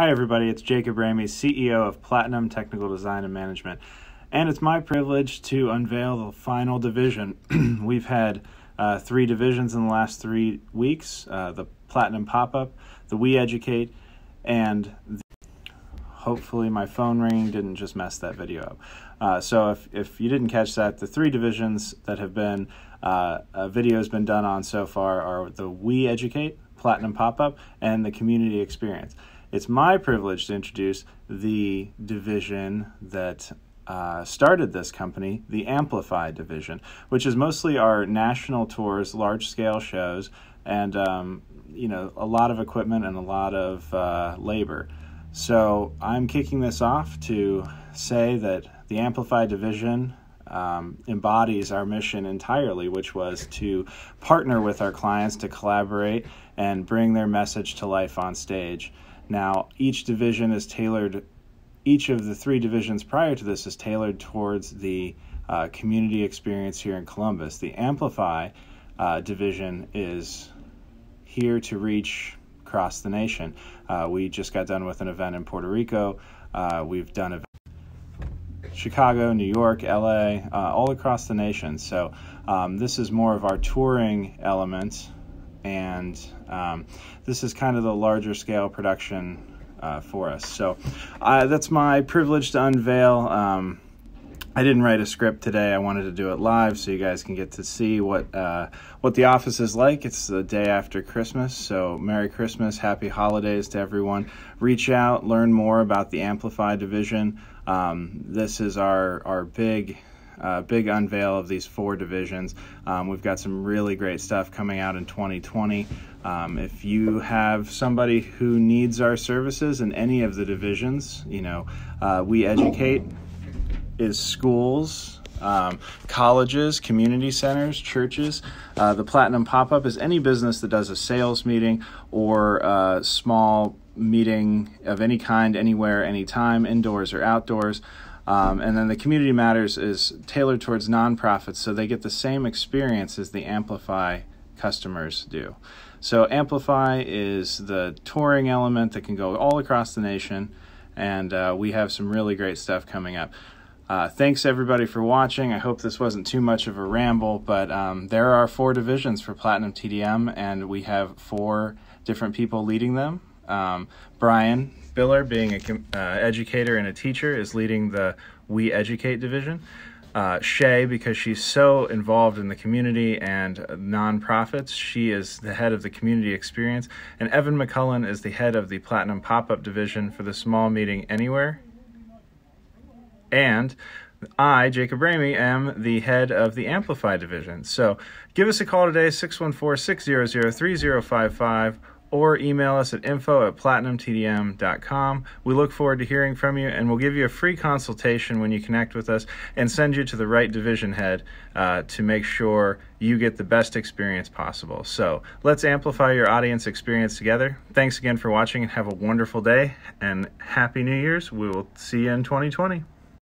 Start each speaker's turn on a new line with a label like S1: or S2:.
S1: Hi, everybody. It's Jacob Ramey, CEO of Platinum Technical Design and Management. And it's my privilege to unveil the final division. We've had uh, three divisions in the last three weeks uh, the Platinum Pop Up, the We Educate, and the hopefully my phone ringing didn't just mess that video up. Uh, so if, if you didn't catch that, the three divisions that have been uh, a video has been done on so far are the We Educate, Platinum Pop-Up, and the Community Experience. It's my privilege to introduce the division that uh, started this company, the Amplify division, which is mostly our national tours, large-scale shows, and um, you know a lot of equipment and a lot of uh, labor. So I'm kicking this off to say that the Amplify division um, embodies our mission entirely, which was to partner with our clients to collaborate and bring their message to life on stage. Now, each division is tailored, each of the three divisions prior to this is tailored towards the uh, community experience here in Columbus. The Amplify uh, division is here to reach across the nation. Uh, we just got done with an event in Puerto Rico. Uh, we've done events Chicago, New York, LA, uh, all across the nation. So um, this is more of our touring element, and um, this is kind of the larger scale production uh, for us. So uh, that's my privilege to unveil. Um, I didn't write a script today. I wanted to do it live so you guys can get to see what uh, what the office is like. It's the day after Christmas, so Merry Christmas, Happy Holidays to everyone. Reach out, learn more about the Amplify division. Um, this is our our big. Uh, big unveil of these four divisions. Um, we've got some really great stuff coming out in 2020. Um, if you have somebody who needs our services in any of the divisions, you know, uh, we educate is schools, um, colleges, community centers, churches. Uh, the Platinum Pop Up is any business that does a sales meeting or a small meeting of any kind, anywhere, anytime, indoors or outdoors. Um, and then the Community Matters is tailored towards nonprofits, so they get the same experience as the Amplify customers do. So, Amplify is the touring element that can go all across the nation, and uh, we have some really great stuff coming up. Uh, thanks everybody for watching. I hope this wasn't too much of a ramble, but um, there are four divisions for Platinum TDM, and we have four different people leading them. Um, Brian Biller, being an uh, educator and a teacher, is leading the We Educate division. Uh, Shay, because she's so involved in the community and nonprofits, she is the head of the community experience. And Evan McCullen is the head of the Platinum Pop Up division for the Small Meeting Anywhere and I, Jacob Ramey, am the head of the Amplify division. So give us a call today, 614 600 3055, or email us at info at platinumtdm.com. We look forward to hearing from you, and we'll give you a free consultation when you connect with us and send you to the right division head uh, to make sure you get the best experience possible. So let's amplify your audience experience together. Thanks again for watching, and have a wonderful day, and Happy New Year's. We will see you in 2020.